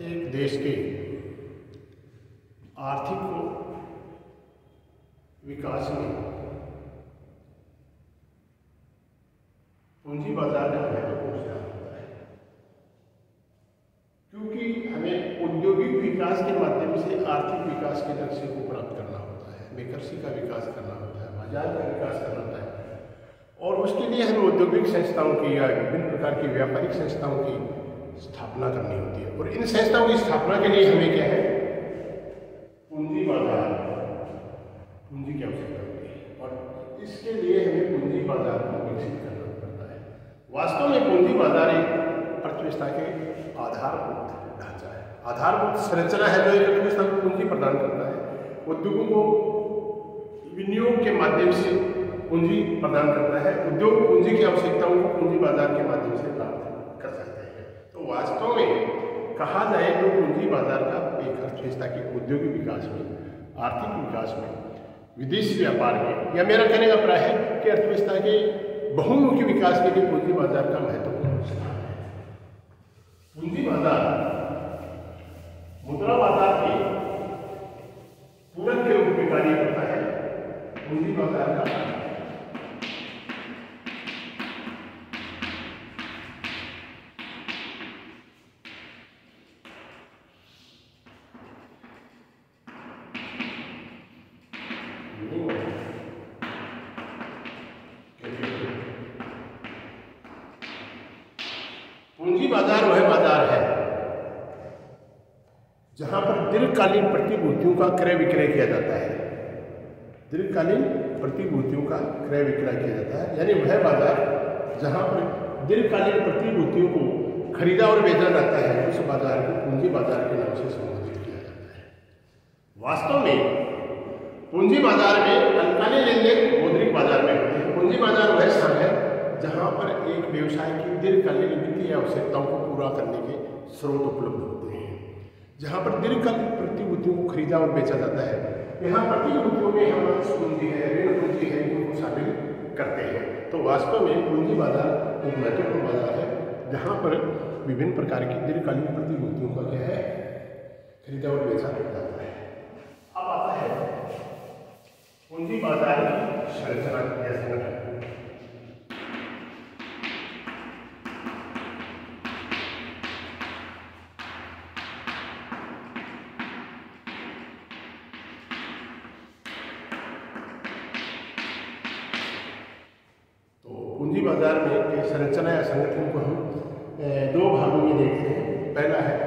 एक देश के आर्थिक विकास में पूंजी बाज़ार का महत्वपूर्ण स्थान होता है। क्योंकि हमें औद्योगिक विकास के माध्यम से आर्थिक विकास के लक्ष्य को प्राप्त करना होता है मेकरसी का विकास करना होता है, बाज़ार का विकास करना होता है। और उसके लिए हमें औद्योगिक संस्थाओं की या विभिन्न प्रकार की व्यापारिक संस्थाओं की स्थापना करनी होती है। और इन संस्थाओं की स्थापना के लिए हमें क्या है? पूंजी बाज़ार पूंजी की आवश्यकता होती है। और इसके लिए हमें पूंजी बाज़ार को विकसित करना पड़ता है। वास्तव में पूंजी बाज़ार एक अर्थव्यवस्था के आधारभूत ढांचा है। आधारभूत संरचना है जो एक अर्थव्यवस्था को पूंजी प्रदान करता है। उद्योगों को विनियोग के माध्यम से पूंजी प्रदान करता है। उद्योग पूंजी की आवश्यकताओं को पूंजी बाज़ार के माध्यम से प्राप्त हैं। वास्तव में कहा जाए तो पूंजी बाज़ार का एक अर्थव्यवस्था के औद्योगिक विकास में, आर्थिक विकास में, विदेशी व्यापार में। या मेरा कहने का प्राय है कि अर्थव्यवस्था के बहुमुखी विकास के लिए पूंजी बाज़ार का महत्वपूर्ण स्थान है। पूंजी बाज़ार बाज़ार बाज़ार है, जहाँ पर दीर्घकालीन प्रतिभूतियों का क्रय विक्रय किया जाता है। दीर्घकालीन प्रतिभूतियों का क्रय विक्रय किया जाता है, यानी वह बाज़ार जहाँ पर दीर्घकालीन प्रतिभूतियों को खरीदा और बेचा जाता है, उस बाज़ार को पूंजी बाज़ार के नाम से संबोधित किया जाता है। वास्तव में पूंजी बाज़ार में अल्पकालीन लेन देन मौद्रिक बाज़ार में होते हैं। पूंजी बाज़ार वह स्थान है जहाँ पर एक व्यवसाय की दीर्घकालीन वित्तीय आवश्यकताओं को पूरा करने के स्रोत उपलब्ध होते हैं। जहाँ पर दीर्घकालीन प्रतिभूतियों को खरीदा और बेचा जाता है, यहाँ प्रतिभूतियों में हम पूंजी है ऋण पूंजी है, इनको शामिल करते हैं। तो वास्तव में पूंजी बाज़ार एक महत्वपूर्ण बाज़ार है, जहाँ पर विभिन्न प्रकार की दीर्घकालीन प्रतिभूतियों का क्या है, खरीदा और बेचा जाता है। अब आता है, पूंजी बाज़ार की संरचना या संगठन। पूंजी बाज़ार में संरचना या संगठन को हम दो भागों में देखते हैं। पहला है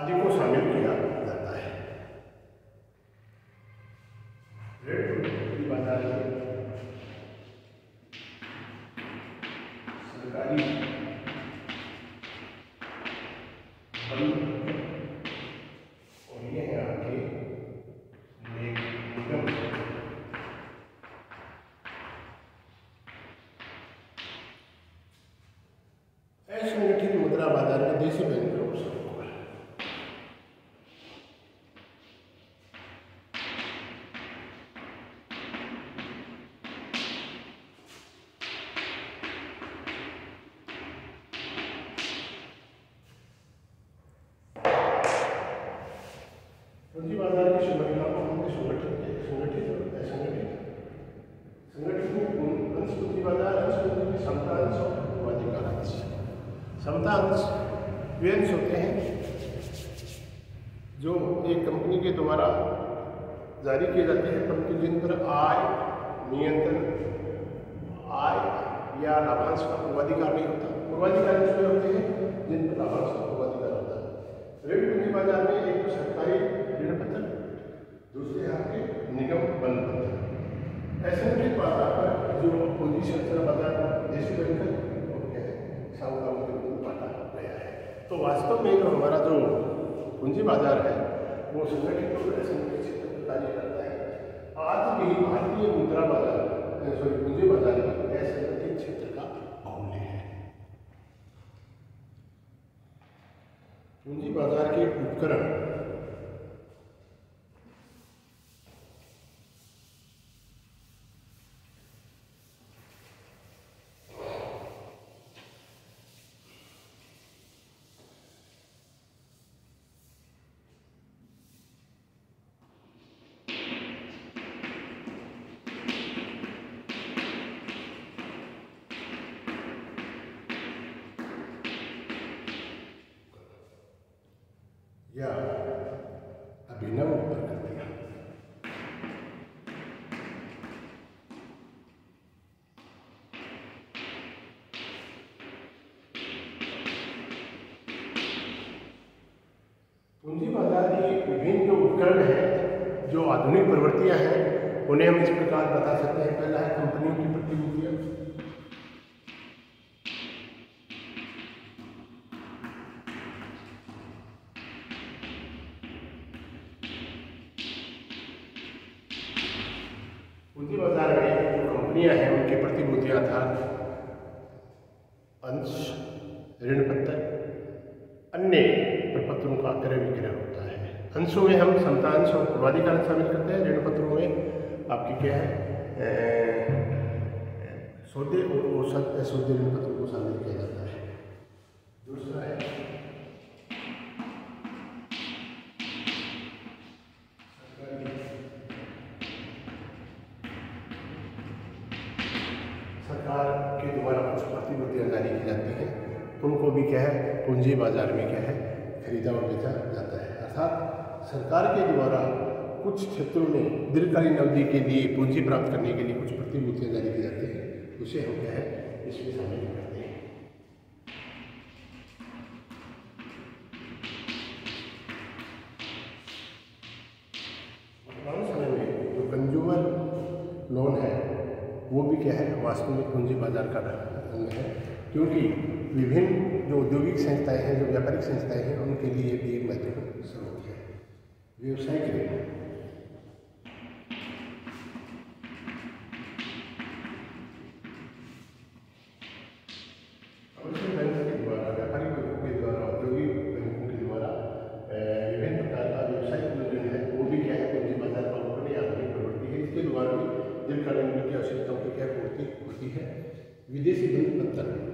आदि को शामिल किया जाता है। सरकारी और ये है आपके निगम। असंगठित मुद्रा बाज़ार में देशी बैंक का अवसर होगा पूंजी बाज़ार की संगठना को हमने संगठित संगठित और असंगठित संगठित में अंश पूंजी बाज़ार अंश समता अंश और पूर्वाधिकार अंश समता अंश वे अंश होते हैं, जो एक कंपनी के द्वारा जारी किए जाते हैं, परंतु जिन पर आय नियंत्रण, आय या लाभांश का पूर्वाधिकार नहीं होता। पूर्वाधिकार इसमें होते हैं? जिन पर लाभांश का पूर्वाधिकार होता है। ऋण पूंजी बाज़ार में एक तो सरकारी ऋण पत्र दूसरे आपके निगम बंद पत्र। असंगठित बाज़ार पर जो पूंजी संरचना बाज़ार है साहूकारों के रूप बांटा गया है तो वास्तव में जो हमारा जो पूंजी बाज़ार है, वो संगठित कार्य करता है। आज भी भारतीय मुद्रा बाज़ार सॉरी पूंजी बाज़ार में असंगठित क्षेत्र का बाहुल्य है। पूंजी बाज़ार के उपकरण या अभिनव प्रकृतियाँ पूंजी बाज़ार की विभिन्न जो उपकरण हैं, जो आधुनिक प्रवृत्तियाँ हैं, उन्हें हम इस प्रकार बता सकते हैं। पहला है कंपनियों की प्रतिभूतियाँ। पूंजी बाज़ार में जो कंपनियाँ हैं, उनके प्रतिभूतियाँ अर्थात अंश, ऋण पत्र, अन्य प्रपत्रों का क्रय विक्रय होता है। अंशों में हम समतांश और पूर्वाधिकार शामिल करते हैं, ऋण पत्रों में आपकी क्या है? सौदे और औसत सौदे ऋण पत्रों को शामिल किया जाता है। दूसरा है सरकार के द्वारा कुछ प्रतिभूतियाँ जारी की जाती हैं उनको भी क्या है, पूंजी बाज़ार में क्या है, खरीदा और बेचा जाता है। अर्थात सरकार के द्वारा कुछ क्षेत्रों में दीर्घकालीन अवधि के लिए पूंजी प्राप्त करने के लिए कुछ प्रतिभूतियाँ जारी की जाती हैं, उसे हम क्या है, इसमें शामिल करते हैं। वर्तमान समय में जो कंज्यूमर लोन है वो भी क्या है वास्तव में पूंजी बाज़ार का है। क्योंकि विभिन्न जो औद्योगिक संस्थाएँ हैं, जो व्यापारिक संस्थाएँ हैं, उनके लिए भी एक महत्वपूर्ण स्रोत है। व्यवसायिक ऋण भी दीर्घकालीन की आवश्यकताओं की क्या पूर्ति होती है। विदेशी बंद पत्र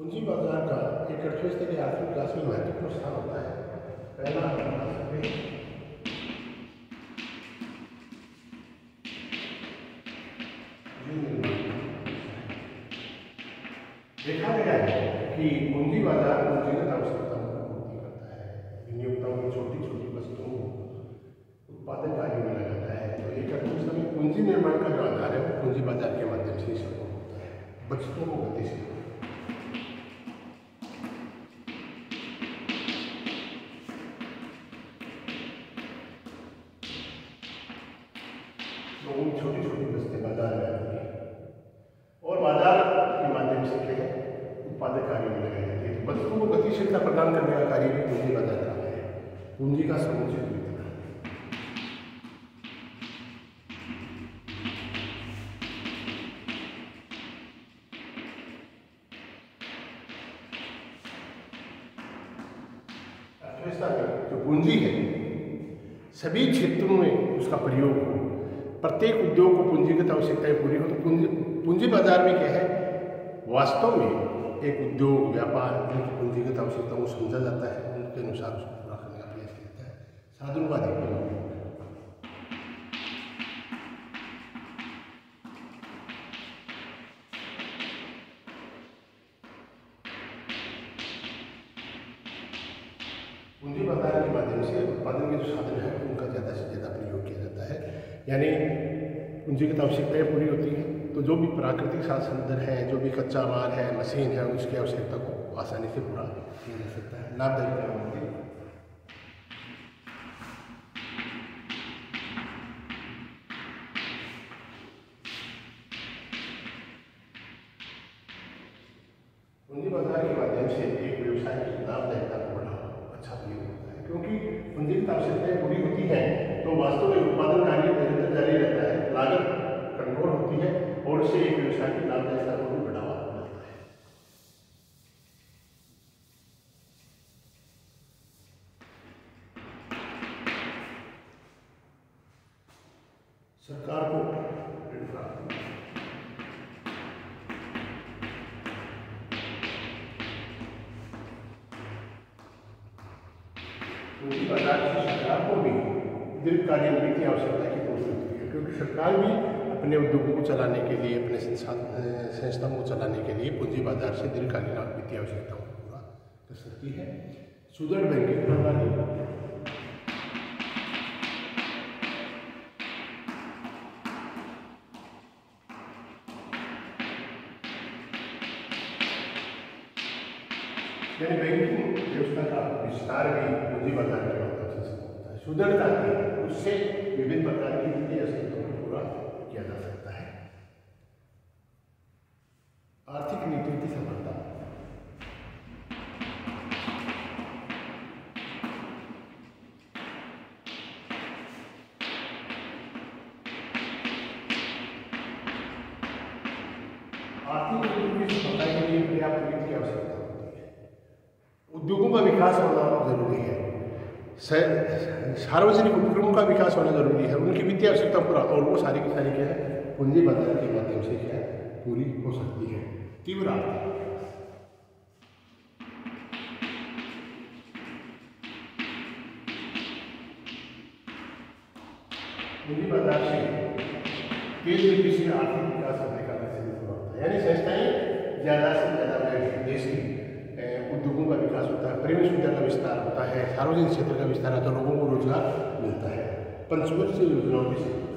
पूंजी बाज़ार का एक अर्थव्यवस्था के आर्थिक विकास में महत्वपूर्ण स्थान होता है। पहला देखा गया है कि पूंजी बाज़ार पूंजीगत आवश्यकताओं को पूर्ति करता है। नियोक्ताओं की छोटी छोटी वस्तुओं को का कार्य में जाता है। तो एक अर्थव्यवस्था में पूंजी निर्माण का जो आधार है, वो पूंजी बाज़ार के माध्यम से ही संभव होता है। बचतों को गतिशील तो उन छोटी छोटी वस्तुएँ बाज़ार में आती हैं। और बाज़ार के माध्यम से क्या है? उत्पादक कार्य में लगाई जाती है। तो वस्तुओं को गतिशीलता प्रदान करने का कार्य भी पूंजी बाज़ार का है। पूंजी का समुचित अर्थव्यवस्था जो पूंजी है, सभी क्षेत्रों में उसका प्रयोग हो। प्रत्येक उद्योग को पूंजीगत आवश्यकताएँ पूरी हो तो पूंजी बाज़ार में क्या है? वास्तव में एक उद्योग, व्यापार, उनकी पूंजीगत आवश्यकताओं को समझा जाता है। उनके अनुसार उसको पूरा करने का प्रयास किया जाता है। साधुवादी पूंजी बाज़ार के माध्यम से उत्पादन के जो साधन है उनका ज़्यादा से ज़्यादा प्रयोग किया जाता है यानी पूंजीगत आवश्यकताएँ पूरी होती हैं तो जो भी प्राकृतिक संसाधन है, जो भी कच्चा माल है, मशीन है, उसकी आवश्यकता को आसानी से पूरा किया जा सकता है। लाभदायक पूंजी बाज़ार के माध्यम से एक व्यवसाय की लाभदायकता को बढ़ावा अच्छा प्रयोग होता है, क्योंकि पूंजीगत आवश्यकताएँ पूरी होती हैं तो वास्तव में उत्पादन कार्य निरंतर जारी रहता है लागत कंट्रोल होती है और इससे एक व्यवसाय की लाभदायकता को भी बढ़ावा मिलता है। सरकार को की सरकार को भी दीर्घकालीन वित्तीय आवश्यकता की पूर्ति क्योंकि सरकार भी अपने उद्योगों को चलाने के लिए, अपने संस्थाओं को चलाने के लिए पूंजी बाज़ार से दीर्घकालीन वित्तीय आवश्यकताओं को पूरा कर सकती है। सुदृढ़ बैंकिंग प्रणाली यानी बैंकिंग व्यवस्था का विस्तार भी पूंजी बाज़ार के माध्यम से संभव होता है सुदृढ़ता की उससे विभिन्न प्रकार की वित्तीय आवश्यकताओं को पूरा किया जा सकता है। आर्थिक नीति की सफलता। आर्थिक नीति की सफलता के लिए पर्याप्त वित्त की आवश्यकता होती है। उद्योगों का विकास होना ज़रूरी है। सार्वजनिक उपक्रमों का विकास होना ज़रूरी है। उनकी वित्तीय आवश्यकता पूरा और वो सारी की सारी क्या है? पूंजी बाज़ार के माध्यम से क्या पूरी हो सकती है। तीव्र आर्थिक विकास का यानी ज़्यादा से ज़्यादा देश उद्योगों का विकास होता है प्रेमी सुविधा का विस्तार होता है, सार्वजनिक क्षेत्र का विस्तार है तो लोगों को रोज़गार मिलता है। पंचवर्षीय योजनाओं की